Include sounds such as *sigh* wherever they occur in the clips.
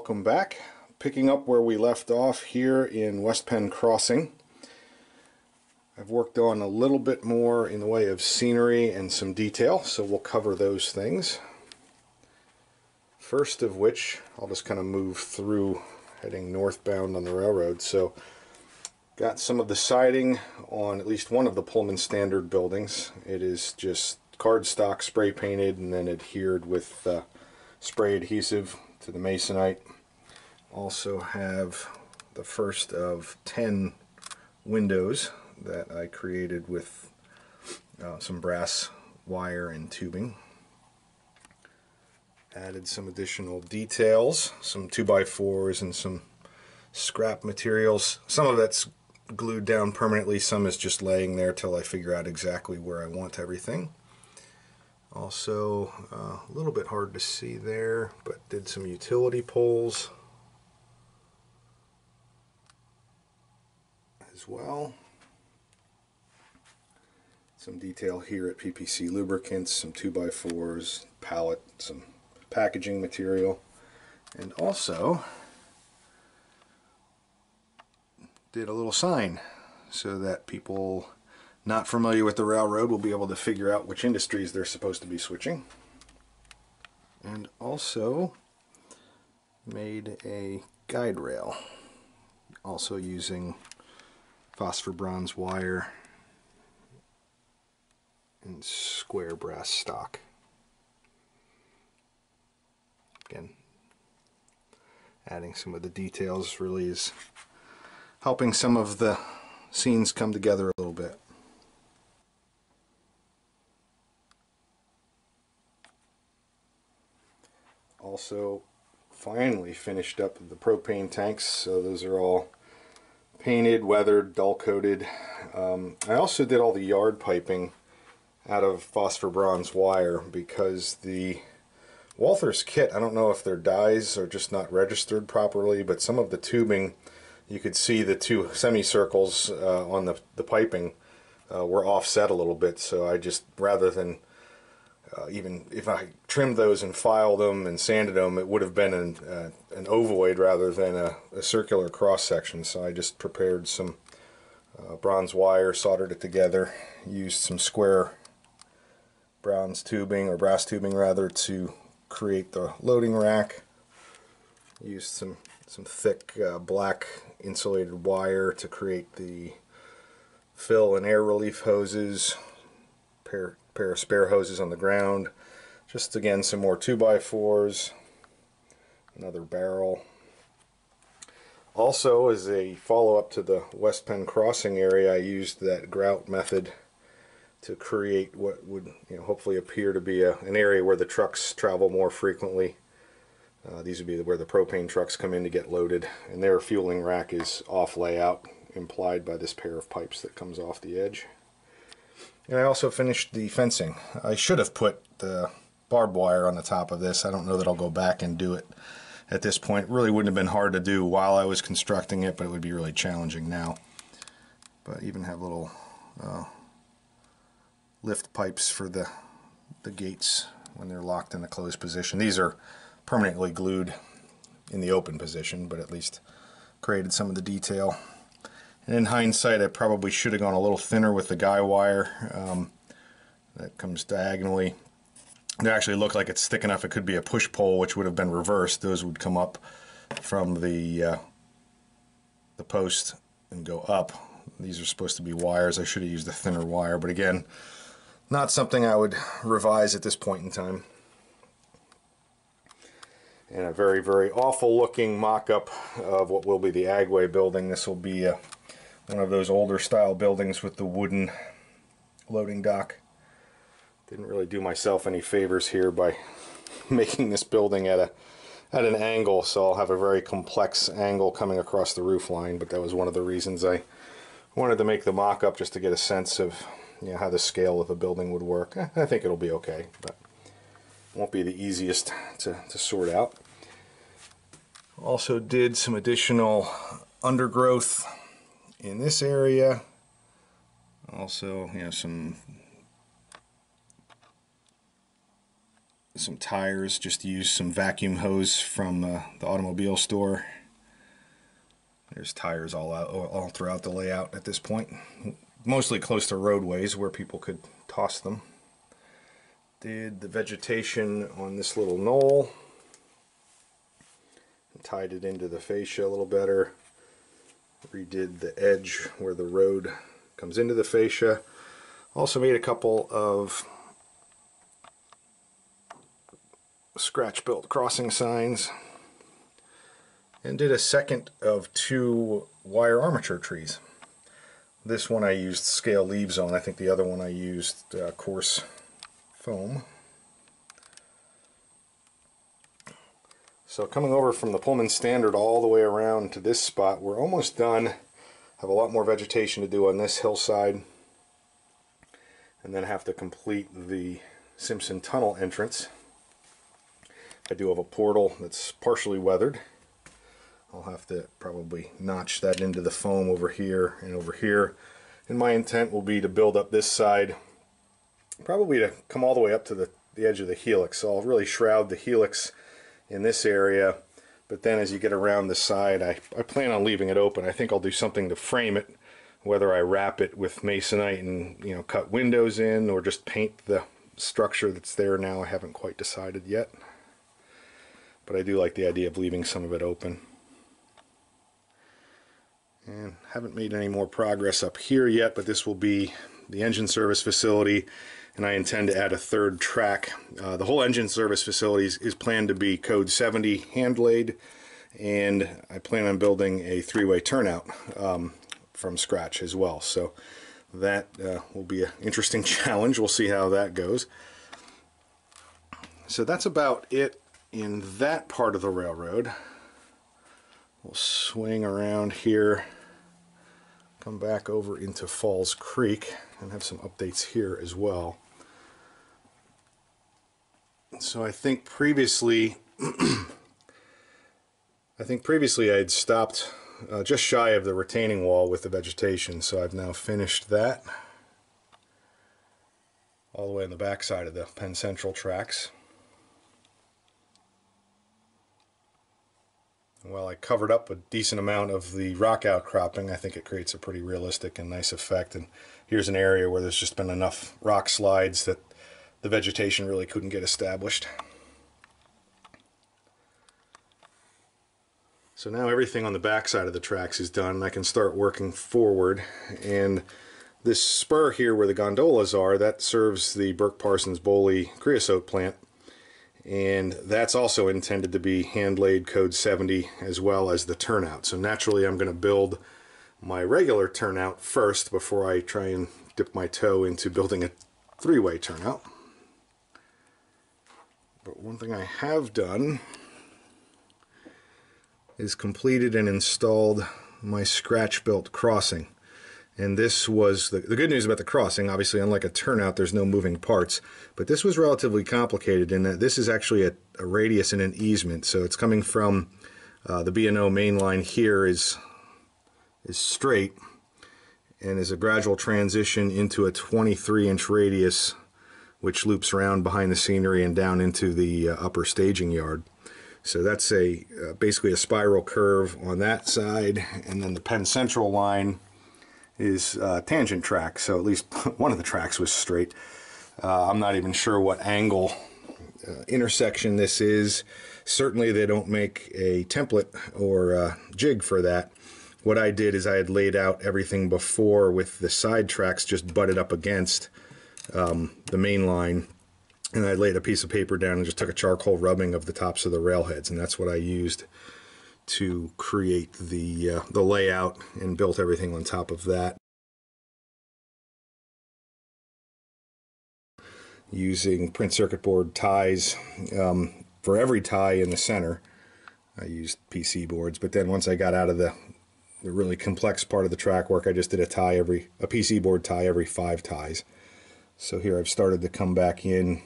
welcome back. Picking up where we left off here in West Penn Crossing. I've worked on a little bit more in the way of scenery and some detail, so we'll cover those things. First of which, I'll just kind of move through heading northbound on the railroad. So, got some of the siding on at least one of the Pullman Standard buildings. It is just cardstock spray painted and then adhered with uh, spray adhesive to the masonite. Also have the first of 10 windows that I created with uh, some brass wire and tubing. Added some additional details, some 2x4s and some scrap materials. Some of that's glued down permanently, some is just laying there till I figure out exactly where I want everything. Also, uh, a little bit hard to see there, but did some utility poles as well. Some detail here at PPC Lubricants, some 2x4s, pallet, some packaging material, and also did a little sign so that people not familiar with the railroad will be able to figure out which industries they're supposed to be switching. And also made a guide rail, also using phosphor bronze wire and square brass stock. Again, adding some of the details really is helping some of the scenes come together a little bit. Also finally finished up the propane tanks. So those are all painted weathered dull coated um, I also did all the yard piping out of phosphor bronze wire because the Walthers kit I don't know if their dies are just not registered properly but some of the tubing you could see the two semicircles uh, on the, the piping uh, were offset a little bit. So I just rather than uh, even if I trimmed those and filed them and sanded them, it would have been an, uh, an ovoid rather than a, a, circular cross section. So I just prepared some uh, bronze wire, soldered it together, used some square bronze tubing or brass tubing rather to create the loading rack. Used some some thick uh, black insulated wire to create the fill and air relief hoses. Pair pair of spare hoses on the ground. Just again some more 2x4s, another barrel. Also as a follow-up to the West Penn crossing area I used that grout method to create what would you know, hopefully appear to be a, an area where the trucks travel more frequently. Uh, these would be where the propane trucks come in to get loaded and their fueling rack is off layout implied by this pair of pipes that comes off the edge. And I also finished the fencing. I should have put the barbed wire on the top of this. I don't know that I'll go back and do it at this point. It really wouldn't have been hard to do while I was constructing it, but it would be really challenging now. But even have little uh, lift pipes for the, the gates when they're locked in the closed position. These are permanently glued in the open position, but at least created some of the detail. And in hindsight, I probably should have gone a little thinner with the guy wire um, that comes diagonally. It actually looked like it's thick enough it could be a push pole, which would have been reversed. Those would come up from the uh, the post and go up. These are supposed to be wires. I should have used a thinner wire, but again, not something I would revise at this point in time. And a very, very awful looking mock-up of what will be the Agway building. This will be a one of those older style buildings with the wooden loading dock. Didn't really do myself any favors here by *laughs* making this building at a at an angle, so I'll have a very complex angle coming across the roof line, but that was one of the reasons I wanted to make the mock-up just to get a sense of you know, how the scale of the building would work. Eh, I think it'll be okay, but won't be the easiest to, to sort out. Also did some additional undergrowth in this area. Also, you know, some some tires, just use some vacuum hose from uh, the automobile store. There's tires all out, all throughout the layout at this point, mostly close to roadways where people could toss them. Did the vegetation on this little knoll, tied it into the fascia a little better. Redid the edge where the road comes into the fascia. Also made a couple of scratch built crossing signs and did a second of two wire armature trees. This one I used scale leaves on. I think the other one I used uh, coarse foam. So coming over from the Pullman Standard all the way around to this spot, we're almost done. Have a lot more vegetation to do on this hillside. And then have to complete the Simpson Tunnel entrance. I do have a portal that's partially weathered. I'll have to probably notch that into the foam over here and over here. And my intent will be to build up this side, probably to come all the way up to the, the edge of the helix. So I'll really shroud the helix in this area, but then as you get around the side, I, I plan on leaving it open. I think I'll do something to frame it, whether I wrap it with masonite and you know cut windows in or just paint the structure that's there now. I haven't quite decided yet but I do like the idea of leaving some of it open. And haven't made any more progress up here yet, but this will be the engine service facility, and I intend to add a third track. Uh, the whole engine service facility is, planned to be code 70 hand laid, and I plan on building a three-way turnout um, from scratch as well. So that uh, will be an interesting *laughs* challenge. We'll see how that goes. So that's about it in that part of the railroad. We'll swing around here, come back over into Falls Creek, and have some updates here as well. So I think previously, *clears throat* I think previously I had stopped uh, just shy of the retaining wall with the vegetation, so I've now finished that all the way on the back side of the Penn Central tracks. While I covered up a decent amount of the rock outcropping, I think it creates a pretty realistic and nice effect. And here's an area where there's just been enough rock slides that the vegetation really couldn't get established. So now everything on the back side of the tracks is done. I can start working forward. And this spur here where the gondolas are, that serves the Burke Parsons Bowlby creosote plant and that's also intended to be hand laid code 70 as well as the turnout. So naturally I'm going to build my regular turnout first before I try and dip my toe into building a three-way turnout. But one thing I have done is completed and installed my scratch built crossing and this was the, the good news about the crossing. Obviously, unlike a turnout, there's no moving parts. But this was relatively complicated in that this is actually a, a radius and an easement. So it's coming from uh, the B&O main line here is is straight and is a gradual transition into a 23 inch radius which loops around behind the scenery and down into the uh, upper staging yard. So that's a uh, basically a spiral curve on that side and then the Penn Central line is uh, tangent track, so at least *laughs* one of the tracks was straight. Uh, I'm not even sure what angle uh, intersection this is. Certainly they don't make a template or uh, jig for that. What I did is I had laid out everything before with the side tracks just butted up against um, the main line and I laid a piece of paper down and just took a charcoal rubbing of the tops of the railheads and that's what I used to create the, uh, the layout and built everything on top of that. Using print circuit board ties um, for every tie in the center. I used PC boards, but then once I got out of the, the really complex part of the track work, I just did a tie every a PC board tie every five ties. So here I've started to come back in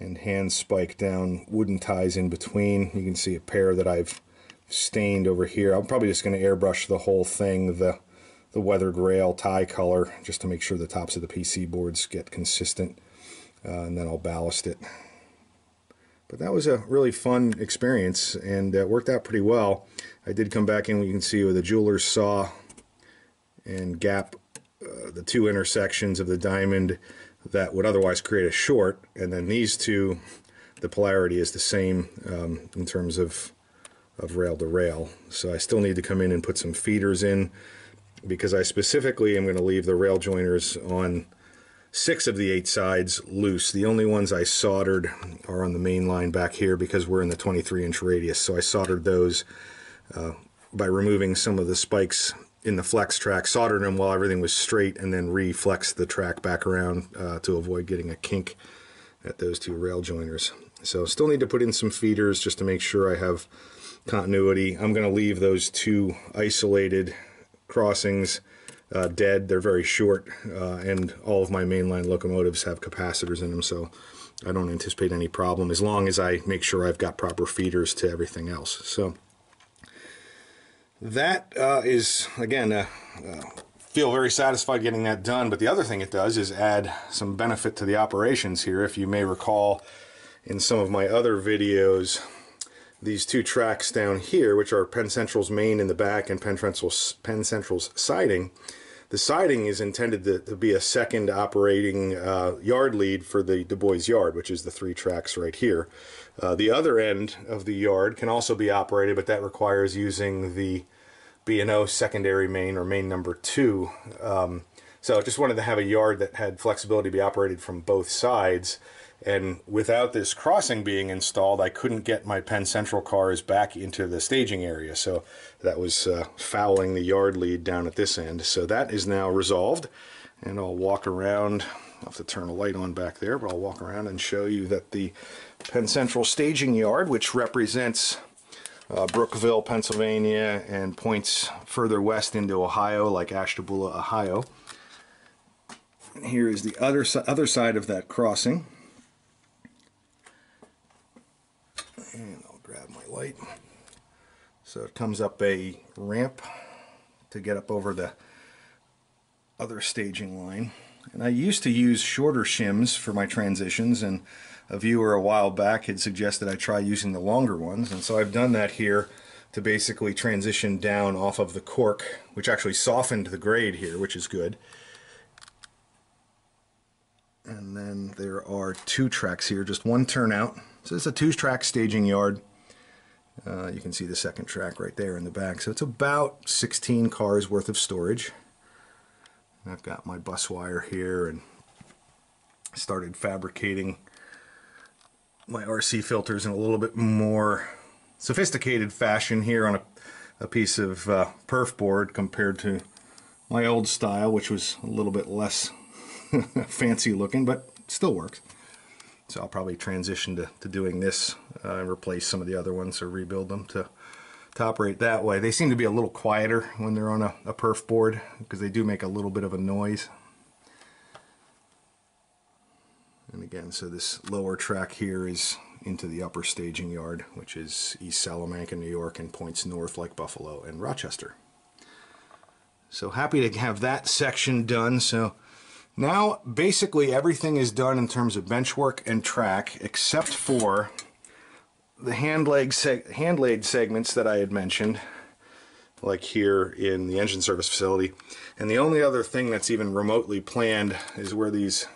and hand spike down wooden ties in between. You can see a pair that I've stained over here. I'm probably just going to airbrush the whole thing, the, the weathered rail tie color, just to make sure the tops of the PC boards get consistent. uh, and then I'll ballast it. But that was a really fun experience and uh, worked out pretty well. I did come back in, you can see with a jeweler's saw and gap uh, the two intersections of the diamond that would otherwise create a short, and then these two, the polarity is the same um, in terms of of rail to rail. So I still need to come in and put some feeders in because I specifically am going to leave the rail joiners on six of the eight sides loose. The only ones I soldered are on the main line back here because we're in the 23 inch radius. So I soldered those uh, by removing some of the spikes in the flex track, soldered them while everything was straight, and then reflexed the track back around uh, to avoid getting a kink at those two rail joiners. So still need to put in some feeders just to make sure I have continuity. I'm going to leave those two isolated crossings uh, dead. They're very short, uh, and all of my mainline locomotives have capacitors in them, so I don't anticipate any problem as long as I make sure I've got proper feeders to everything else. So that uh, is again, uh, uh, feel very satisfied getting that done. But the other thing it does is add some benefit to the operations here. If you may recall in some of my other videos, these two tracks down here, which are Penn Central's main in the back and Penn Central's, Penn Central's siding, the siding is intended to, to be a second operating uh, yard lead for the Du Bois yard, which is the three tracks right here. Uh, the other end of the yard can also be operated, but that requires using the B&O secondary main or main number two. Um, so just wanted to have a yard that had flexibility to be operated from both sides and without this crossing being installed, I couldn't get my Penn Central cars back into the staging area. So that was uh, fouling the yard lead down at this end. So that is now resolved. And I'll walk around. I'll have to turn a light on back there, but I'll walk around and show you that the Penn Central staging yard, which represents uh, Brookville, Pennsylvania, and points further west into Ohio, like Ashtabula, Ohio. And here is the other, other side of that crossing. And I'll grab my light. So it comes up a ramp to get up over the other staging line. And I used to use shorter shims for my transitions and a viewer a while back had suggested I try using the longer ones and so I've done that here to basically transition down off of the cork which actually softened the grade here which is good. And then there are two tracks here, just one turnout so it's a two-track staging yard. Uh, you can see the second track right there in the back. So it's about 16 cars worth of storage. And I've got my bus wire here and started fabricating my RC filters in a little bit more sophisticated fashion here on a, a piece of uh, perf board compared to my old style, which was a little bit less *laughs* fancy looking, but still works. So I'll probably transition to, to doing this uh, and replace some of the other ones or rebuild them to, to operate that way. They seem to be a little quieter when they're on a, a perf board because they do make a little bit of a noise. And again, so this lower track here is into the upper staging yard, which is East Salamanca, New York, and points north like Buffalo and Rochester. So happy to have that section done. So now, basically everything is done in terms of bench work and track, except for the hand leg, hand leg segments that I had mentioned, like here in the engine service facility. And the only other thing that's even remotely planned is where these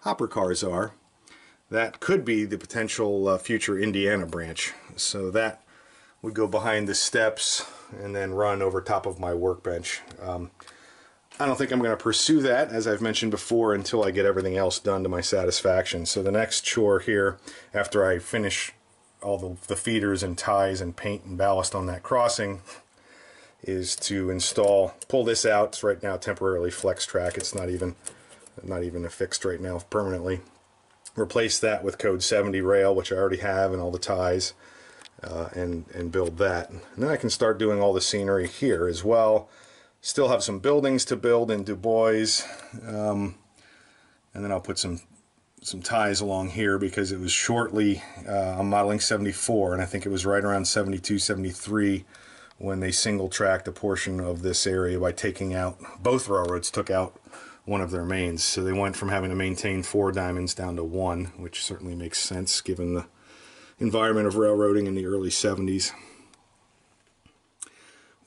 hopper cars are. That could be the potential uh, future Indiana branch. So that would go behind the steps and then run over top of my workbench. Um, I don't think I'm going to pursue that, as I've mentioned before, until I get everything else done to my satisfaction. So the next chore here, after I finish all the, the feeders and ties and paint and ballast on that crossing, is to install, pull this out. It's right now temporarily flex track. It's not even, not even affixed right now permanently. Replace that with code 70 rail, which I already have, and all the ties, uh, and, and build that. And then I can start doing all the scenery here as well Still have some buildings to build in Du Bois. Um, and then I'll put some some ties along here because it was shortly, uh, I'm modeling 74 and I think it was right around 72, 73 when they single tracked a portion of this area by taking out, both railroads took out one of their mains. So they went from having to maintain four diamonds down to one, which certainly makes sense given the environment of railroading in the early 70s.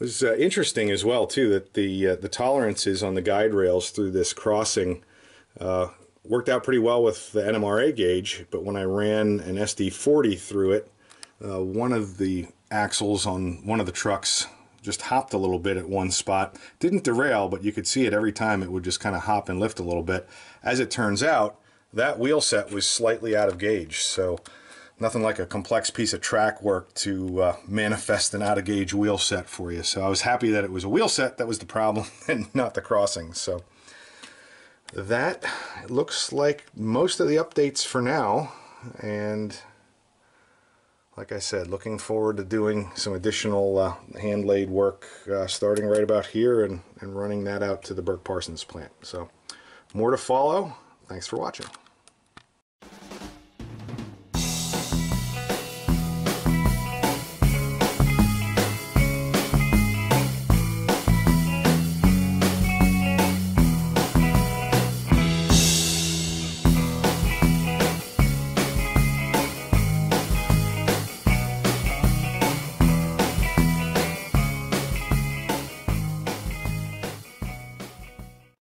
Was uh, interesting as well too that the uh, the tolerances on the guide rails through this crossing uh, worked out pretty well with the NMRA gauge, but when I ran an SD40 through it, uh, one of the axles on one of the trucks just hopped a little bit at one spot. Didn't derail, but you could see it every time it would just kind of hop and lift a little bit. As it turns out, that wheel set was slightly out of gauge, so nothing like a complex piece of track work to uh, manifest an out of gauge wheel set for you. So I was happy that it was a wheel set that was the problem *laughs* and not the crossing. So that looks like most of the updates for now. And like I said, looking forward to doing some additional uh, hand laid work uh, starting right about here and, and running that out to the Burke Parsons plant. So more to follow. Thanks for watching.